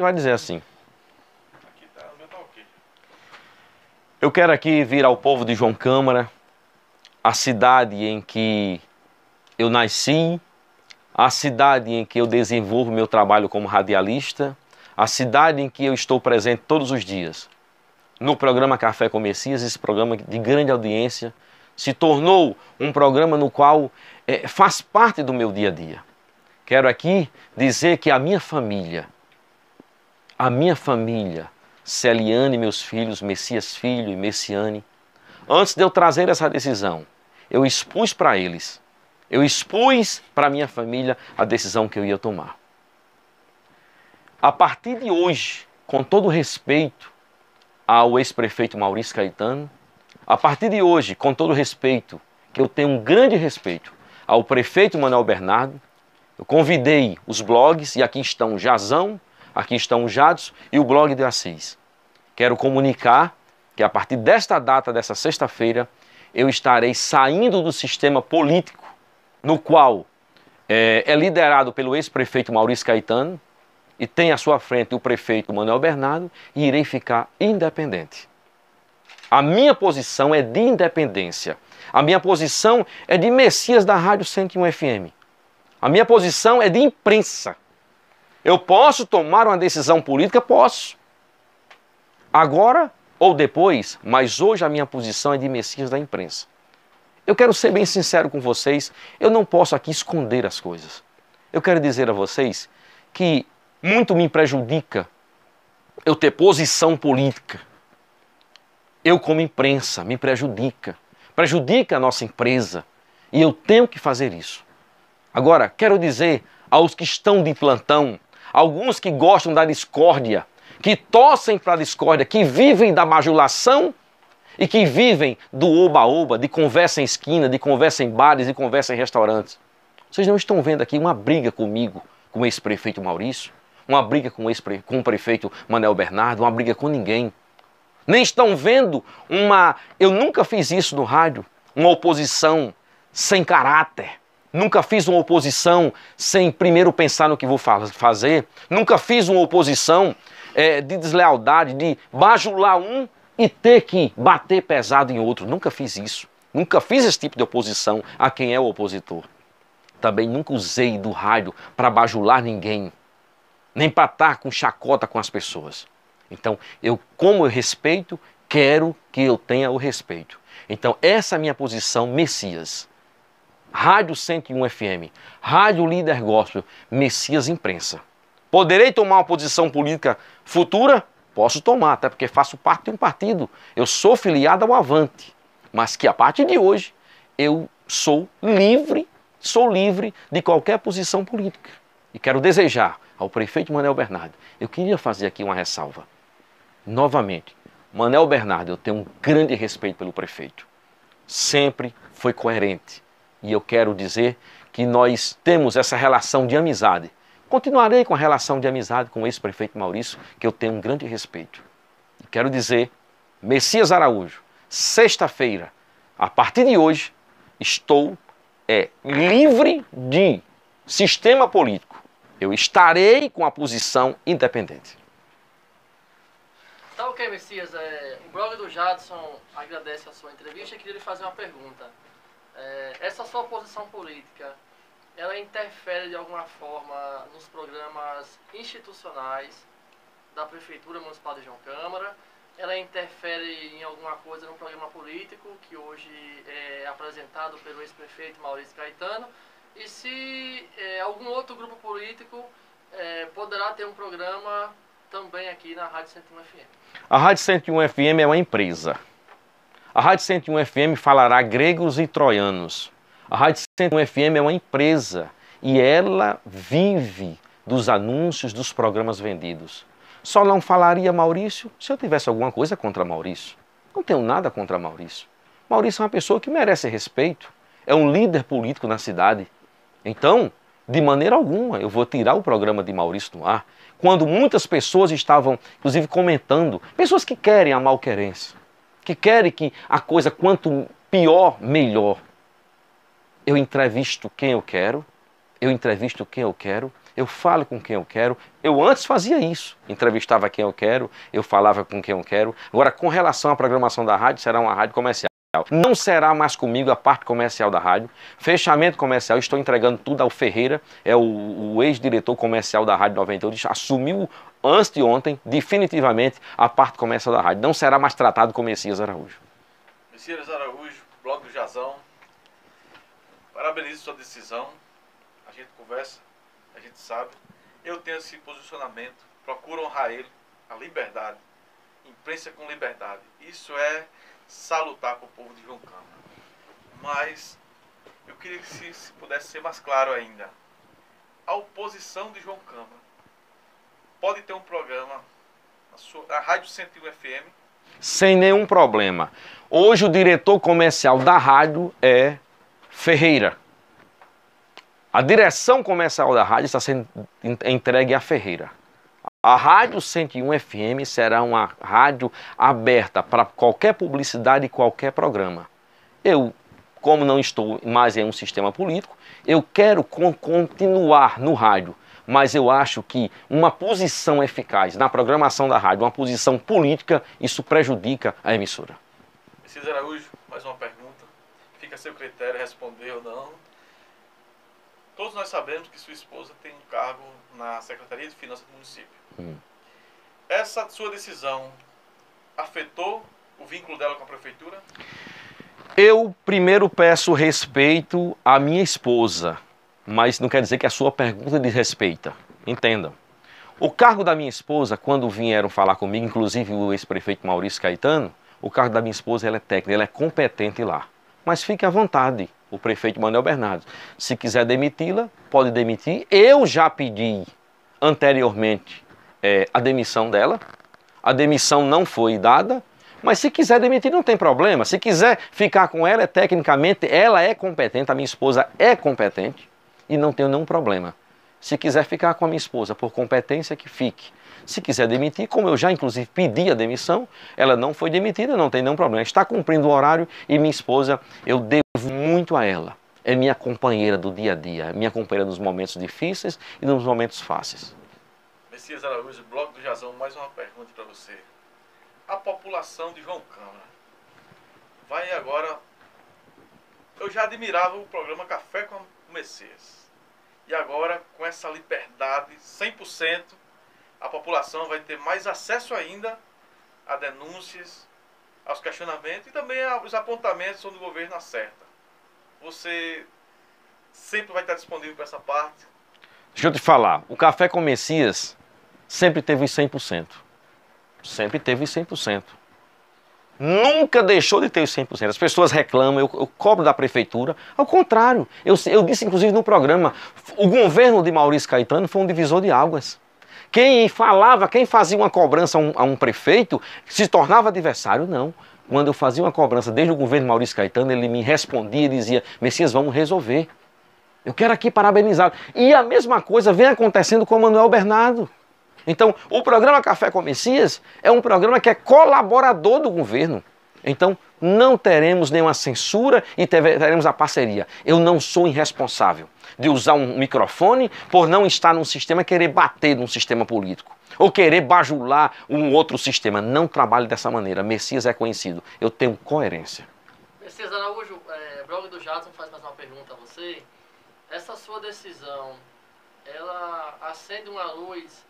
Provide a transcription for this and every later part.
vai dizer assim. Eu quero aqui vir ao povo de João Câmara, a cidade em que eu nasci, a cidade em que eu desenvolvo meu trabalho como radialista, a cidade em que eu estou presente todos os dias. No programa Café com Messias, esse programa de grande audiência, se tornou um programa no qual é, faz parte do meu dia a dia. Quero aqui dizer que a minha família, a minha família, Celiane, meus filhos, Messias Filho e Messiane, antes de eu trazer essa decisão, eu expus para eles, eu expus para minha família a decisão que eu ia tomar. A partir de hoje, com todo respeito ao ex-prefeito Maurício Caetano, a partir de hoje, com todo respeito, que eu tenho um grande respeito ao prefeito Manuel Bernardo, eu convidei os blogs, e aqui estão Jazão, aqui estão o Jados e o blog de Assis. Quero comunicar que a partir desta data, dessa sexta-feira, eu estarei saindo do sistema político no qual é, é liderado pelo ex-prefeito Maurício Caetano e tem à sua frente o prefeito Manuel Bernardo e irei ficar independente. A minha posição é de independência. A minha posição é de Messias da Rádio 101 FM. A minha posição é de imprensa. Eu posso tomar uma decisão política? Posso. Agora ou depois, mas hoje a minha posição é de Messias da imprensa. Eu quero ser bem sincero com vocês, eu não posso aqui esconder as coisas. Eu quero dizer a vocês que muito me prejudica eu ter posição política. Eu, como imprensa, me prejudica. Prejudica a nossa empresa. E eu tenho que fazer isso. Agora, quero dizer aos que estão de plantão, alguns que gostam da discórdia, que torcem para a discórdia, que vivem da majulação e que vivem do oba-oba, de conversa em esquina, de conversa em bares e conversa em restaurantes. Vocês não estão vendo aqui uma briga comigo, com o ex-prefeito Maurício, uma briga com o, ex com o prefeito Manuel Bernardo, uma briga com ninguém. Nem estão vendo uma. Eu nunca fiz isso no rádio, uma oposição sem caráter Nunca fiz uma oposição sem primeiro pensar no que vou fazer. Nunca fiz uma oposição é, de deslealdade, de bajular um e ter que bater pesado em outro. Nunca fiz isso. Nunca fiz esse tipo de oposição a quem é o opositor. Também nunca usei do rádio para bajular ninguém, nem para estar com chacota com as pessoas. Então, eu, como eu respeito, quero que eu tenha o respeito. Então, essa é a minha posição, Messias. Rádio 101 FM, Rádio Líder Gospel, Messias Imprensa. Poderei tomar uma posição política futura? Posso tomar, até porque faço parte de um partido. Eu sou filiado ao Avante. Mas que a partir de hoje eu sou livre, sou livre de qualquer posição política. E quero desejar ao prefeito Manuel Bernardo, eu queria fazer aqui uma ressalva. Novamente, Manuel Bernardo, eu tenho um grande respeito pelo prefeito. Sempre foi coerente e eu quero dizer que nós temos essa relação de amizade. Continuarei com a relação de amizade com o ex-prefeito Maurício, que eu tenho um grande respeito. E quero dizer, Messias Araújo, sexta-feira, a partir de hoje, estou é, livre de sistema político. Eu estarei com a posição independente. Tá ok, Messias. É, o blog do Jadson agradece a sua entrevista e queria lhe fazer uma pergunta é, essa sua posição política, ela interfere de alguma forma nos programas institucionais da Prefeitura Municipal de João Câmara? Ela interfere em alguma coisa no programa político que hoje é apresentado pelo ex-prefeito Maurício Caetano? E se é, algum outro grupo político é, poderá ter um programa também aqui na Rádio 101 FM? A Rádio 101 FM é uma empresa a Rádio 101 FM falará gregos e troianos. A Rádio 101 FM é uma empresa e ela vive dos anúncios dos programas vendidos. Só não falaria Maurício se eu tivesse alguma coisa contra Maurício. Não tenho nada contra Maurício. Maurício é uma pessoa que merece respeito. É um líder político na cidade. Então, de maneira alguma, eu vou tirar o programa de Maurício do ar. Quando muitas pessoas estavam, inclusive, comentando, pessoas que querem a malquerência que querem que a coisa quanto pior, melhor. Eu entrevisto quem eu quero, eu entrevisto quem eu quero eu falo com quem eu quero. Eu antes fazia isso, entrevistava quem eu quero, eu falava com quem eu quero. Agora, com relação à programação da rádio, será uma rádio comercial. Não será mais comigo a parte comercial da rádio. Fechamento comercial, estou entregando tudo ao Ferreira, é o, o ex-diretor comercial da Rádio 98, assumiu antes de ontem, definitivamente, a parte comercial da rádio. Não será mais tratado como Messias Araújo. Messias Araújo, blog do Jazão, parabenizo sua decisão. A gente conversa, a gente sabe. Eu tenho esse posicionamento, procuro honrar ele, a liberdade, imprensa com liberdade. Isso é salutar para o povo de João Câmara. Mas eu queria que se, se pudesse ser mais claro ainda. A oposição de João Câmara pode ter um programa na, sua, na Rádio 101 FM? Sem nenhum problema. Hoje o diretor comercial da rádio é Ferreira. A direção comercial da rádio está sendo entregue a Ferreira. A Rádio 101 FM será uma rádio aberta para qualquer publicidade e qualquer programa. Eu, como não estou mais em um sistema político, eu quero continuar no rádio, mas eu acho que uma posição eficaz na programação da rádio, uma posição política, isso prejudica a emissora. César Araújo, mais uma pergunta. Fica a seu critério responder ou não. Todos nós sabemos que sua esposa tem um cargo na Secretaria de Finanças do município. Hum. Essa sua decisão afetou o vínculo dela com a prefeitura? Eu primeiro peço respeito à minha esposa, mas não quer dizer que a sua pergunta desrespeita. Entendam. O cargo da minha esposa, quando vieram falar comigo, inclusive o ex-prefeito Maurício Caetano, o cargo da minha esposa ela é técnica, ela é competente lá. Mas fique à vontade, o prefeito Manuel Bernardo. Se quiser demiti-la, pode demitir. Eu já pedi anteriormente é, a demissão dela. A demissão não foi dada, mas se quiser demitir, não tem problema. Se quiser ficar com ela, tecnicamente, ela é competente, a minha esposa é competente e não tenho nenhum problema. Se quiser ficar com a minha esposa por competência, que fique. Se quiser demitir, como eu já inclusive pedi a demissão, ela não foi demitida, não tem nenhum problema. Está cumprindo o horário e minha esposa, eu devo muito a ela. É minha companheira do dia a dia, é minha companheira nos momentos difíceis e nos momentos fáceis. Messias Araújo, Bloco do Jazão, mais uma pergunta para você. A população de João Câmara vai agora. Eu já admirava o programa Café com o Messias. E agora, com essa liberdade 100%, a população vai ter mais acesso ainda a denúncias, aos questionamentos e também aos apontamentos onde o governo acerta. Você sempre vai estar disponível para essa parte? Deixa eu te falar, o Café com Messias sempre teve os 100%. Sempre teve os 100%. Nunca deixou de ter os 100%. As pessoas reclamam, eu, eu cobro da prefeitura. Ao contrário, eu, eu disse inclusive no programa, o governo de Maurício Caetano foi um divisor de águas. Quem falava, quem fazia uma cobrança a um, a um prefeito, se tornava adversário, não. Quando eu fazia uma cobrança desde o governo Maurício Caetano, ele me respondia e dizia: Messias, vamos resolver. Eu quero aqui parabenizá-lo. E a mesma coisa vem acontecendo com o Manuel Bernardo. Então, o programa Café com Messias é um programa que é colaborador do governo. Então, não teremos nenhuma censura e teremos a parceria. Eu não sou irresponsável de usar um microfone por não estar num sistema querer bater num sistema político ou querer bajular um outro sistema. Não trabalhe dessa maneira. Messias é conhecido. Eu tenho coerência. Messias Araújo, é, blog do Jadson faz mais uma pergunta a você. Essa sua decisão, ela acende uma luz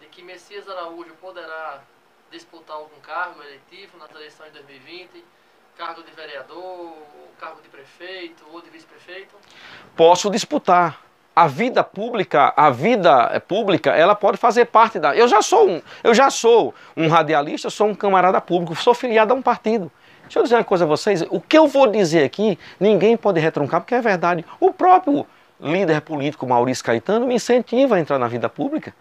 de que Messias Araújo poderá disputar algum cargo eletivo nas eleições de 2020, cargo de vereador, cargo de prefeito ou de vice-prefeito? Posso disputar. A vida pública, a vida pública, ela pode fazer parte da. Eu já sou um, eu já sou um radialista, sou um camarada público, sou filiado a um partido. Deixa eu dizer uma coisa a vocês, o que eu vou dizer aqui, ninguém pode retruncar porque é verdade. O próprio líder político Maurício Caetano me incentiva a entrar na vida pública.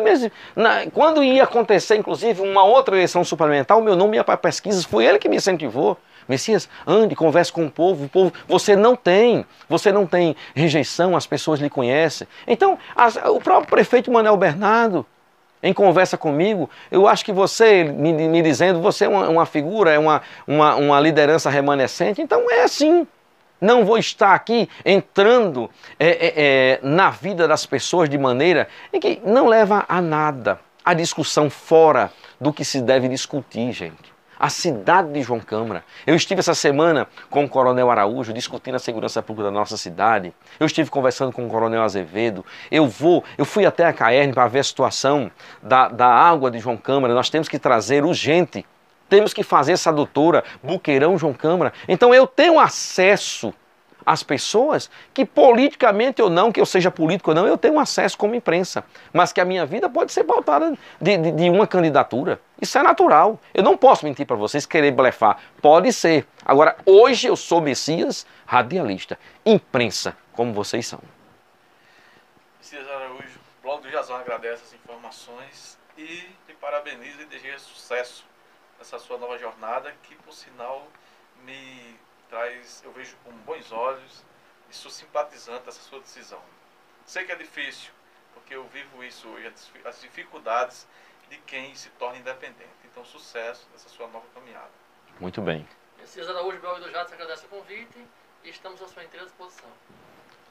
Mesmo, na, quando ia acontecer, inclusive, uma outra eleição suplementar, o meu nome ia para pesquisas, foi ele que me incentivou. Messias, ande, converse com o povo, o povo, você não tem, você não tem rejeição, as pessoas lhe conhecem. Então, as, o próprio prefeito Manuel Bernardo, em conversa comigo, eu acho que você, me, me dizendo, você é uma, uma figura, é uma, uma, uma liderança remanescente, então é assim. Não vou estar aqui entrando é, é, é, na vida das pessoas de maneira em que não leva a nada. A discussão fora do que se deve discutir, gente a cidade de João Câmara. Eu estive essa semana com o Coronel Araújo discutindo a segurança pública da nossa cidade. Eu estive conversando com o Coronel Azevedo. Eu vou, eu fui até a Caerne para ver a situação da, da água de João Câmara. Nós temos que trazer urgente. Temos que fazer essa doutora Buqueirão João Câmara. Então eu tenho acesso as pessoas que politicamente ou não, que eu seja político ou não, eu tenho acesso como imprensa, mas que a minha vida pode ser pautada de, de, de uma candidatura. Isso é natural. Eu não posso mentir para vocês, querer blefar. Pode ser. Agora, hoje eu sou Messias radialista, imprensa, como vocês são. Messias Araújo, blog do Jazão agradece as informações e te parabeniza e deseja sucesso nessa sua nova jornada, que por sinal me traz, eu vejo com bons olhos e sou simpatizante dessa sua decisão. Sei que é difícil, porque eu vivo isso hoje, as dificuldades de quem se torna independente. Então, sucesso nessa sua nova caminhada. Muito bem. Messias Araújo, Belga do Jato, agradece o convite e estamos à sua inteira disposição.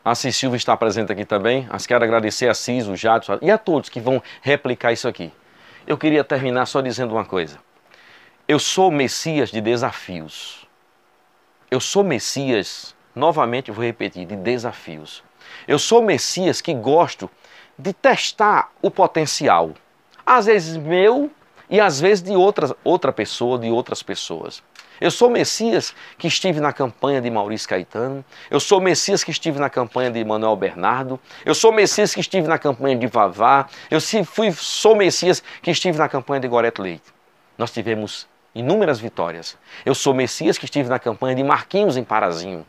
A Cis Silva está presente aqui também. As quero agradecer a Cis, o Jadson e a todos que vão replicar isso aqui. Eu queria terminar só dizendo uma coisa. Eu sou Messias de desafios. Eu sou Messias, novamente vou repetir, de desafios. Eu sou Messias que gosto de testar o potencial, às vezes meu e às vezes de outras, outra pessoa, de outras pessoas. Eu sou Messias que estive na campanha de Maurício Caetano. Eu sou Messias que estive na campanha de Manuel Bernardo. Eu sou Messias que estive na campanha de Vavá. Eu fui, sou Messias que estive na campanha de Goreto Leite. Nós tivemos inúmeras vitórias. Eu sou Messias que estive na campanha de Marquinhos em Parazinho.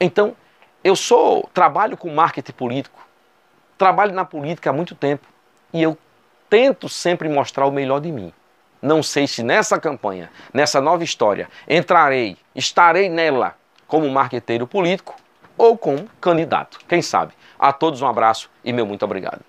Então, eu sou trabalho com marketing político. Trabalho na política há muito tempo e eu tento sempre mostrar o melhor de mim. Não sei se nessa campanha, nessa nova história, entrarei, estarei nela como marqueteiro político ou como candidato. Quem sabe? A todos um abraço e meu muito obrigado.